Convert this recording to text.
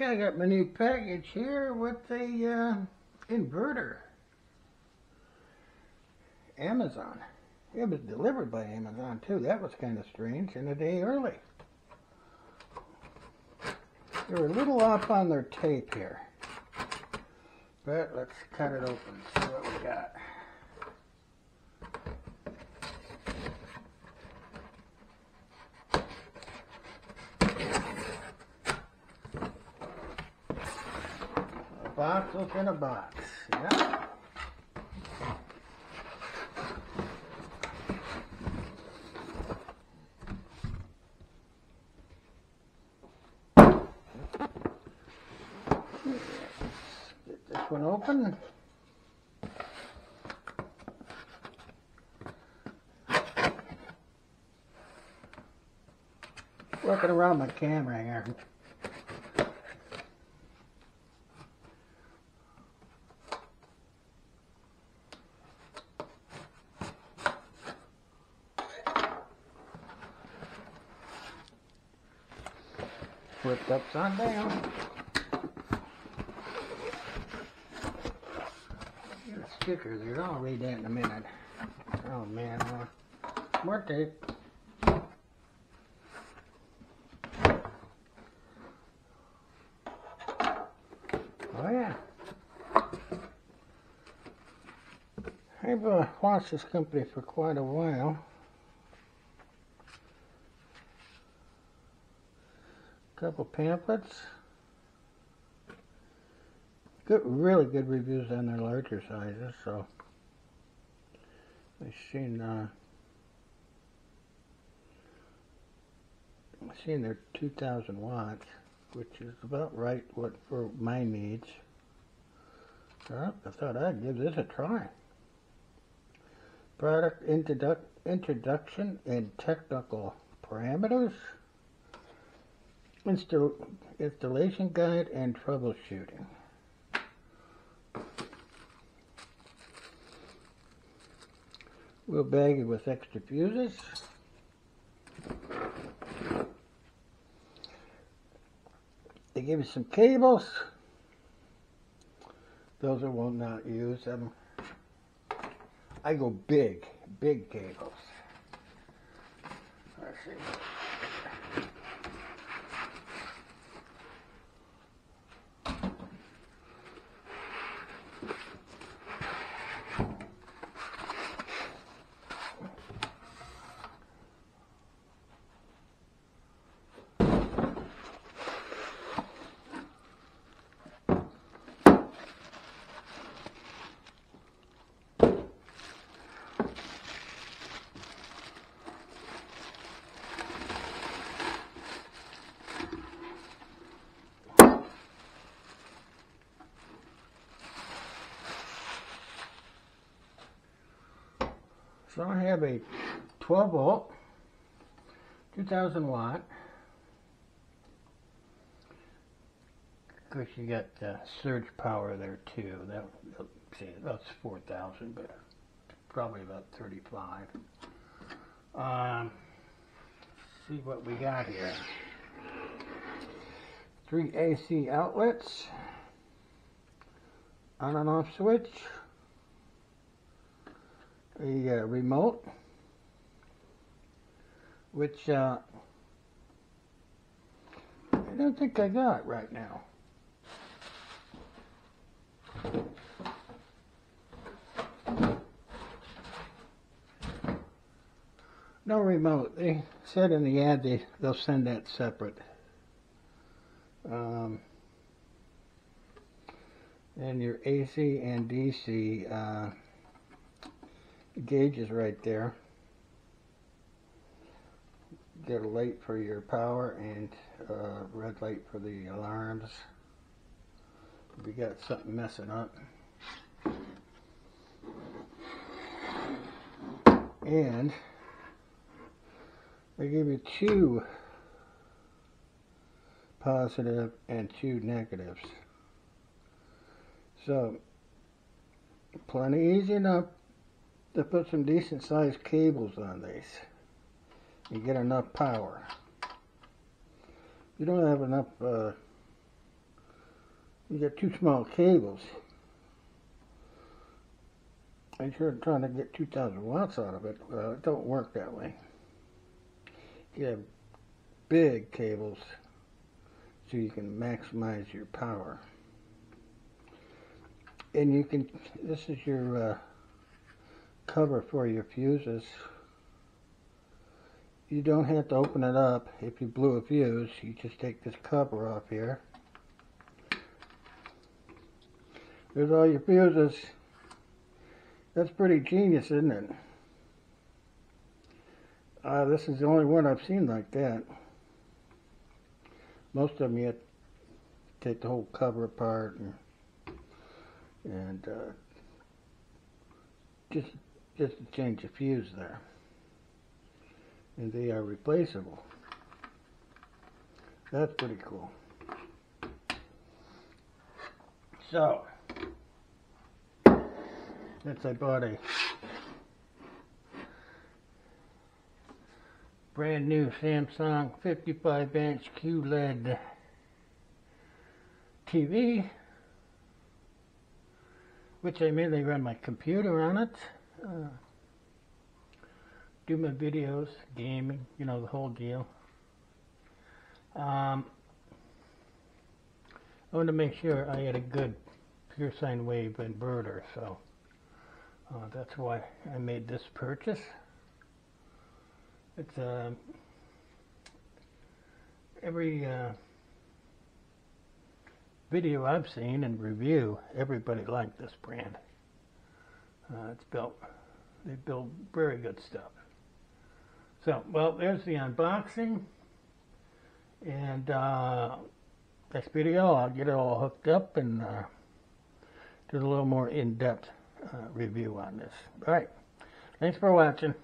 I got my new package here with the uh, inverter. Amazon. It was delivered by Amazon too. That was kind of strange and a day early. They were a little off on their tape here. But let's cut it open, see what we got. A box within a box, yeah. Get this one open. Working around my camera here. Flipped upside down. A sticker there. I'll read that in a minute. Oh man, uh, more tape. Oh yeah. I've uh, watched this company for quite a while. Couple pamphlets. Good, really good reviews on their larger sizes. So I've seen uh, I've seen their 2,000 watts, which is about right what for my needs. So I thought I'd give this a try. Product introduc- introduction and technical parameters. Install- installation guide and troubleshooting. We'll bag it with extra fuses. They give you some cables. Those I will not use them. I go big, big cables. Let's see. So I have a 12 volt, 2000 watt. Of course, you got uh, surge power there too. That see, that's 4,000, but probably about 35. Um, see what we got here. Three AC outlets, on and off switch a uh, remote, which uh, I don't think I got right now. No remote. They said in the ad they, they'll send that separate. Um, and your AC and DC uh, gauge is right there. Get a light for your power and uh, red light for the alarms. You got something messing up. And they give you two positive and two negatives. So, plenty easy enough to put some decent sized cables on these and get enough power. You don't have enough uh, you got two small cables. I sure trying to get 2,000 watts out of it. Well, it don't work that way. You have big cables so you can maximize your power. And you can, this is your uh, cover for your fuses. You don't have to open it up if you blew a fuse. You just take this cover off here. There's all your fuses. That's pretty genius, isn't it? Uh, this is the only one I've seen like that. Most of them you take the whole cover apart and and uh, just just to change the fuse there. And they are replaceable. That's pretty cool. So, since I bought a brand new Samsung 55 inch QLED TV, which I mainly run my computer on it. Uh, do my videos, gaming, you know, the whole deal. Um, I wanted to make sure I had a good pure sine wave inverter, so uh, that's why I made this purchase. It's uh, every uh, video I've seen and review, everybody liked this brand. Uh, it's built, they build very good stuff. So, well, there's the unboxing. And uh, next video, I'll get it all hooked up and uh, do a little more in-depth uh, review on this. All right. Thanks for watching.